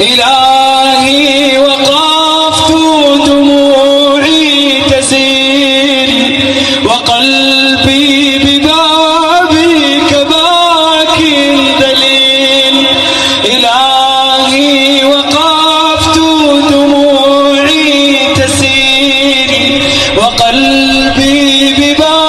إلهي وقفت دموعي تسيل وقلبي ببابك باك دليل. إلهي وقفت دموعي تسيل وقلبي ببابك